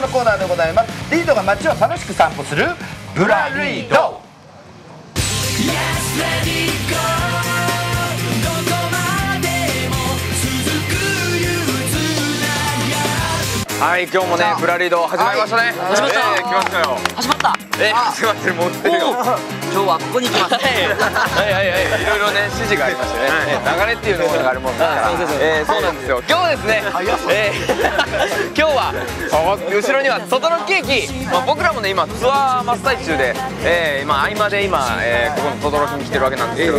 ドのコーナーでございます。リードが街を楽しく散歩するブラリード。はい今日もねブラリード始まりましたね。始まった。えー来ましたよ。始まった。えー始まってるもうってるよ。今日はここに行きます。はい。はいはいい。ろいろね指示がありましてね、えー流れっていうのがあるもんですから、えーそうなんですよ。今日はですね、えー 今日は後ろには外のケーキ、まあ、僕らもね今ツアー真っ最中で、えー、今合間で今、えーここの轟に来てるわけなんですけど、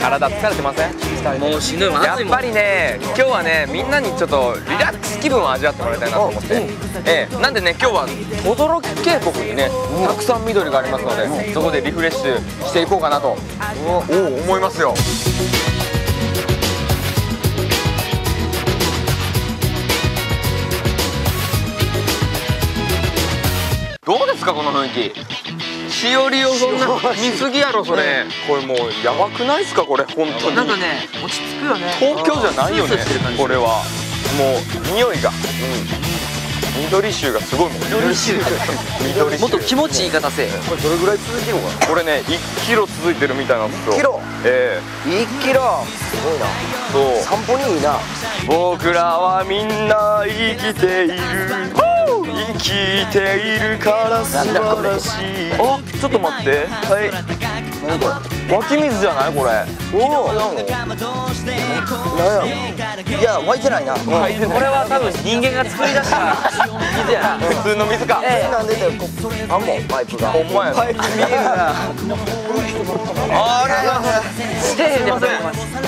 体疲れてませんもうしんどいもん暑いもん。やっぱりね今日はねみんなにちょっとリラックス気分を味わってもらいたいなと思って、ええ。なんでね今日は轟渓谷にねたくさん緑がありますのでそこでリフレッシュしていこうかなと。おお思いますよ。どうですかこの雰囲気？しおりをそんな見すぎやろそれ。これもうやばくないですかこれ本当に。なんかね落ち着くよね。東京じゃないよねこれは。もう匂いが、緑臭がすごいもん緑臭緑臭もっと気持ちいい言い方せえ。これどれぐらい続きるのかこれね1キロ続いてるみたいなんですよ。キロ？え1キロ？すごいな。えそう。散歩にいいな。僕らはみんな生きている。生きているから素晴らしい。あちょっと待って。はい湧き水じゃないこれ。れおお何や。いや湧いてないな。これは多分人間が作り出した水やな。普通の水か。なんでだよこあんもんパイプが。ほんまや。パイプ見えるな。あれ。せえでも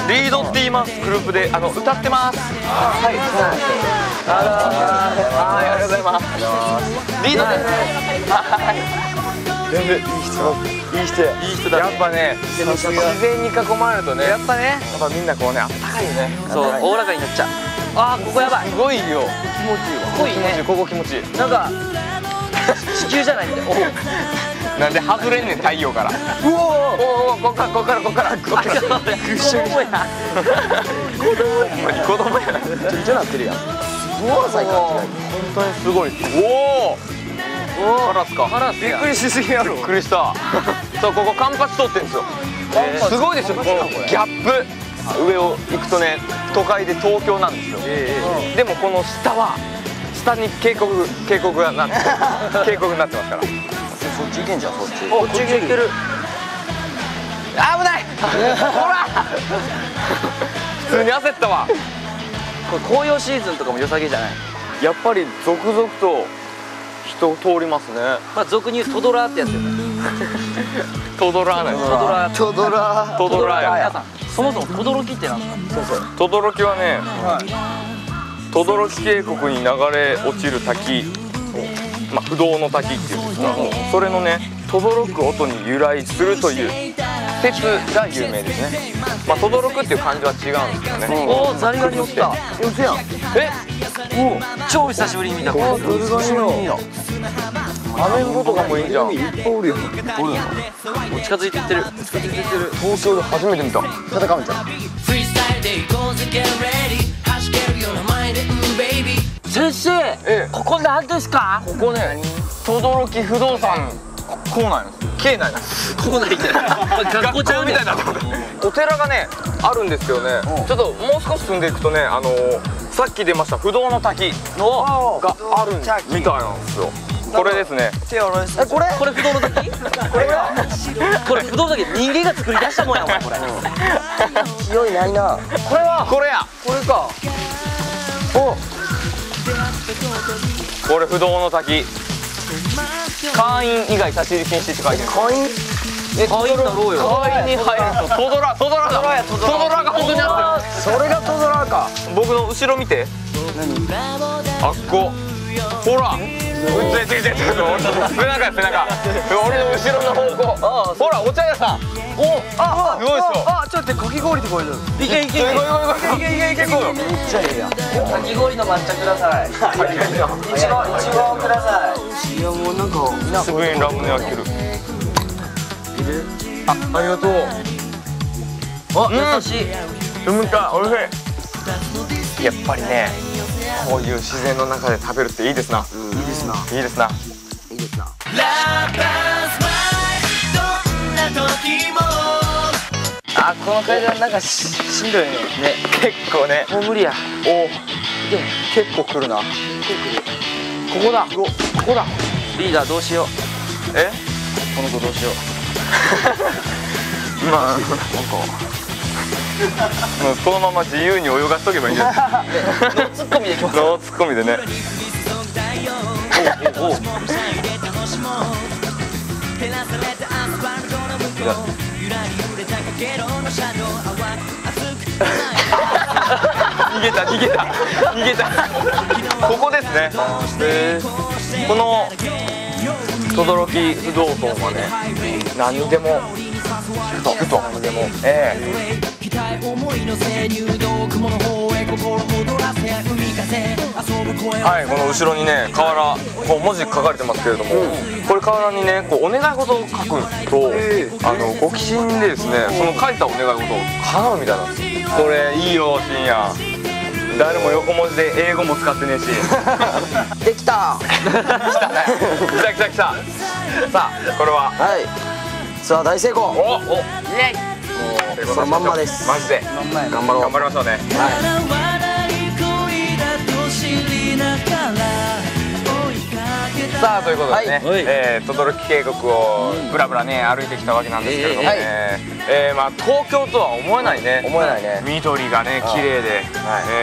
リードって言います。グループであの歌ってます。はい。あらはいありがとうございます。リードです全然いい人。いい人いい人だやっぱね自然に囲まれるとねやっぱねやっぱみんなこうねあったかいよね。そうおおらかになっちゃう。あーここやばい。すごいよ。気持ちいいわ。濃いね。ここ気持ちいい。なんか地球じゃないみたいお。なんで外れんねん太陽から。うおー。おーこっからこっからこっから。こっからぐっしょやほんまに子供や。ちゃめちゃなってるやん5歳感本当にすごいおおカラスか。カラスや。びっくりしすぎやろ。びっくりした。そうここカンパチ通ってんですよ。すごいですよこのギャップ。上を行くとね都会で東京なんですよ。でもこの下は下に渓谷渓谷がなって 渓谷になってますから。じそっち行けんじゃんそっち。おこっち行ける。危ない。ほら。普通に焦ったわ。これ紅葉シーズンとかも良さげじゃない？やっぱり続々と人通りますね。まあ俗に言うトドラーってやつよ。ね トドラーなんですトドラトドラーや。皆さんそもそもトドロキってなんですか？轟はね轟渓谷に流れ落ちる滝。まあ不動の滝っていうんですがそれのね轟く音に由来するという説が有名ですね。まあ轟っていう漢字は違うんですけどね。おおザリガニおった。うせやん。え？超久しぶりに見た。ザリガニよ。アメンボとかもいいじゃん。いっぱいおるやん近づいていってる。近づいていってる。東京で初めて見た。戦う先生ええ。ここ何ですか？ここね轟不動産こうなんです。境内なんです。ここないって学校ちゃうみたいなお寺がねあるんです。けどねちょっともう少し進んでいくとねあのさっき出ました不動の滝のがあるみたいなんです。よこれです。ねえこれこれ不動の滝これこれ不動の滝人間が作り出したもんやお前これ勢いないなこれはこれやこれかおこれ不動の滝会員以外立ち入り禁止って書いてる。会員え会員だろうよ。会員に入るとトドラトドラだ。トドラが本当にあってそれがトドラーか。る僕の後ろ見て。あっこほら。背中や背中俺の後ろの方向。ほらお茶屋さん。おあすごいっすよ。あちょっとかき氷って声出るいけ。いけいけいすごいけいけいけめっちゃええやんかき氷の抹茶くださいいちごいちごくださいいやもうなんかにラムネ開けるあありがとうお優しいおいしいやっぱりねこういう自然の中で食べるっていいですな、いいですな。いいですな。いいですな。Lovers Ride どんな時も。あこの階段なんかししんどいね。ね結構ね。もう無理や。お。結構来るな。ここだ。ここだ。リーダーどうしよう。え？この子どうしよう。まあ。なんかもうこのまま自由に泳がしとけばいいんじゃない？ノーツッコミでいきますノーツッコミでね。おおお 逃げた逃げた。逃げた。ここですね。でこの轟不動尊はね何でも聞くと。何でも。ええ。鍛え思いのせ入道雲の方へ心躍らせ海風遊ぶ声を。はいこの後ろにね瓦こう文字書かれてますけれども、これ瓦にねこうお願い事を書くと、あのご寄進でですねその書いたお願い事を叶うみたいな。んですよこれいいよ深夜誰も横文字で英語も使ってねえし。できた。来たね。来た来た来た。さあこれは？はい。ツアー大成功。おお。イエイそのまんまです。マジで。頑張ろう。頑張りましょうね。笑わないさあということでね、はい。えー、轟渓谷をぶらぶらね歩いてきたわけなんですけれどもね、はいえーまあ、東京とは思えないね。思えないね。緑がね綺麗で、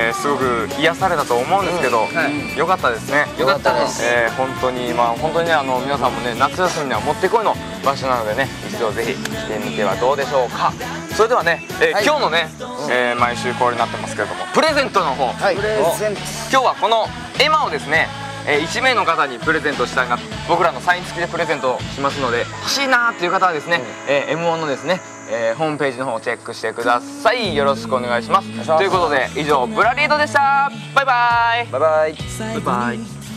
えーすごく癒されたと思うんですけど、よかったですね。よかったです。えー本当にまあ本当にねあの皆さんもね夏休みにはもってこいの場所なのでね一度ぜひ来てみてはどうでしょうか。それではね、えーはい。今日のね、えー毎週恒例になってますけれどもプレゼントの方、はい。プレゼント。今日はこの絵馬をですね、えー1名の方にプレゼントしたいな僕らのサイン付きでプレゼントしますので欲しいなーっていう方はですね、えー M1 のですね、えーホームページの方をチェックしてください。よろしくお願いします。します。ということで以上ブラリードでした。バイバイ。バイバイ。バイバイ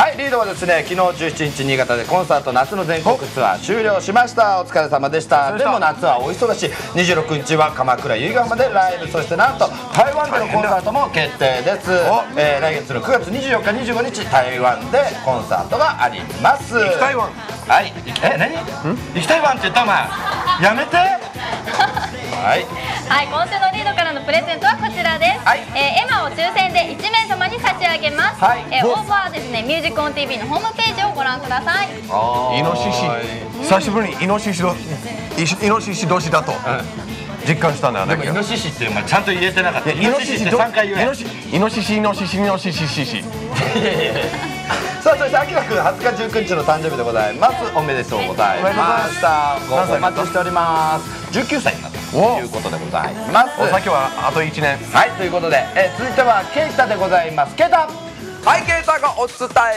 はいリードはですね昨日17日新潟でコンサート夏の全国ツアー終了しました。お疲れ様でした。でも夏はお忙しい。26日は鎌倉由比ヶ浜でライブ。そしてなんと台湾でのコンサートも決定です、えー来月の9月24日25日台湾でコンサートがあります。行き台湾。はい。え何？行き台湾って言ったお前。やめて。はいはい、今週のリードからのプレゼントはこちらです。はい。えーエマを抽選で1名様に差し上げます。はい。えー応募はですね、ミュージックオン TV のホームページをご覧ください。イノシシ。久しぶりにイノシシどイノシシ年だと実感したんだよねでもイノシシってちゃんと言えてなかった。イノシシってど3回言えイノシイノシシイノシシイノシシシシ さあそしてあきらくん20日19日の誕生日でございます。おめでとうございましたご応募お待ちしております。19歳になった。ということでございます。お酒はあと1年。はい。ということで、えー続いてはケイタでございます。ケイタ。はいケイタがお伝え